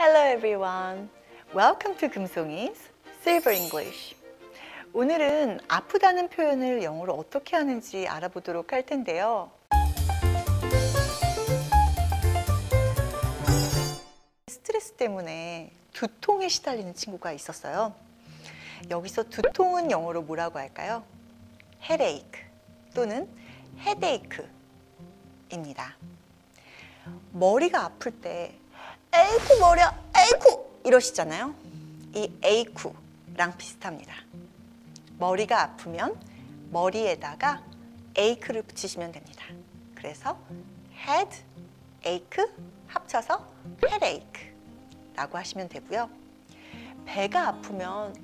Hello everyone. Welcome to 금송이's Silver English. 오늘은 아프다는 표현을 영어로 어떻게 하는지 알아보도록 할 텐데요. 스트레스 때문에 두통에 시달리는 친구가 있었어요. 여기서 두통은 영어로 뭐라고 할까요? headache 또는 headache입니다. 머리가 아플 때 에이쿠 머리야 에이쿠 이러시잖아요. 이 에이쿠랑 비슷합니다. 머리가 아프면 머리에다가 에이크를 붙이시면 됩니다. 그래서 head, ache 합쳐서 headache라고 하시면 되고요. 배가 아프면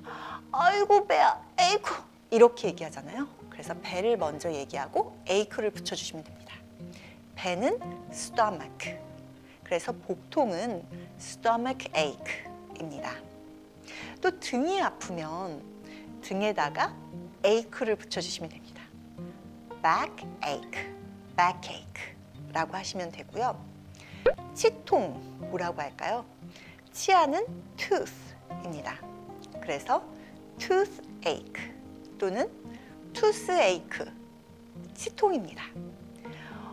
아이고 배야 에이쿠 이렇게 얘기하잖아요. 그래서 배를 먼저 얘기하고 에이크를 붙여주시면 됩니다. 배는 stomach 그래서 복통은 stomach ache입니다. 또 등이 아프면 등에다가 ache를 붙여주시면 됩니다. back ache, back ache라고 하시면 되고요. 치통 뭐라고 할까요? 치아는 tooth입니다. 그래서 toothache 또는 toothache, 치통입니다.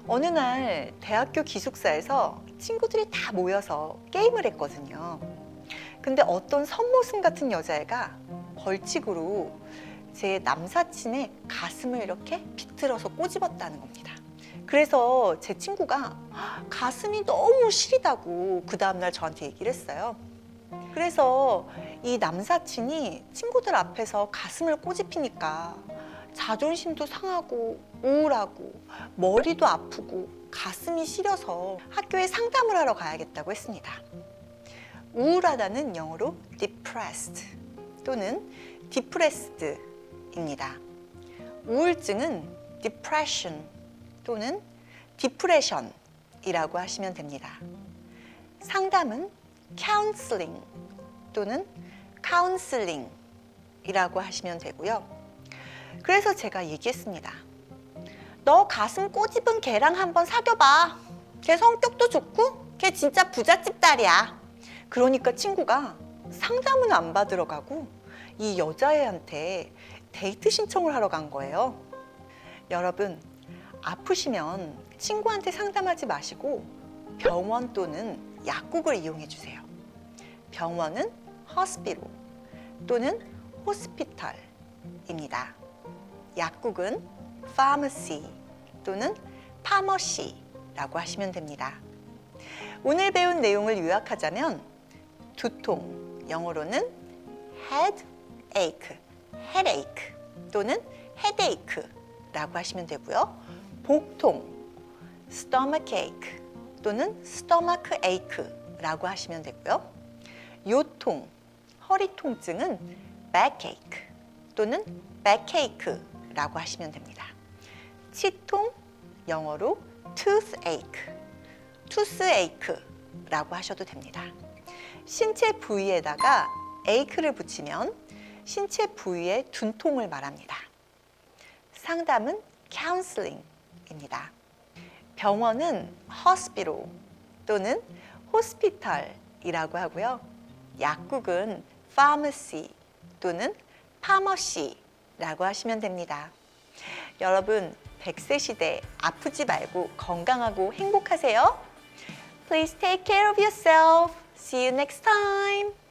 어느 날 대학교 기숙사에서 친구들이 다 모여서 게임을 했거든요. 근데 어떤 선모습 같은 여자애가 벌칙으로 제 남사친의 가슴을 이렇게 비틀어서 꼬집었다는 겁니다. 그래서 제 친구가 가슴이 너무 시리다고 그 다음날 저한테 얘기를 했어요. 그래서 이 남사친이 친구들 앞에서 가슴을 꼬집히니까 자존심도 상하고 우울하고 머리도 아프고 가슴이 시려서 학교에 상담을 하러 가야겠다고 했습니다. 우울하다는 영어로 depressed 또는 depressed입니다. 우울증은 depression 또는 depression이라고 하시면 됩니다. 상담은 counseling 또는 counseling이라고 하시면 되고요. 그래서 제가 얘기했습니다. 너 가슴 꼬집은 걔랑 한번 사귀어봐. 걔 성격도 좋고 걔 진짜 부잣집 딸이야. 그러니까 친구가 상담은 안 받으러 가고 이 여자애한테 데이트 신청을 하러 간 거예요. 여러분 아프시면 친구한테 상담하지 마시고 병원 또는 약국을 이용해 주세요. 병원은 hospital 또는 hospital입니다. 약국은 pharmacy 또는 pharmacy라고 하시면 됩니다. 오늘 배운 내용을 요약하자면 두통, 영어로는 headache, headache 또는 headache라고 하시면 되고요. 복통, stomachache 또는 stomachache라고 하시면 되고요. 요통, 허리 통증은 backache 또는 backache 라고 하시면 됩니다. 치통, 영어로 toothache, toothache라고 하셔도 됩니다. 신체 부위에다가 ache를 붙이면 신체 부위의 둔통을 말합니다. 상담은 counseling입니다. 병원은 hospital 또는 hospital이라고 하고요. 약국은 pharmacy 또는 pharmacy 라고 하시면 됩니다. 여러분, 100세 시대 아프지 말고 건강하고 행복하세요. Please take care of yourself. See you next time.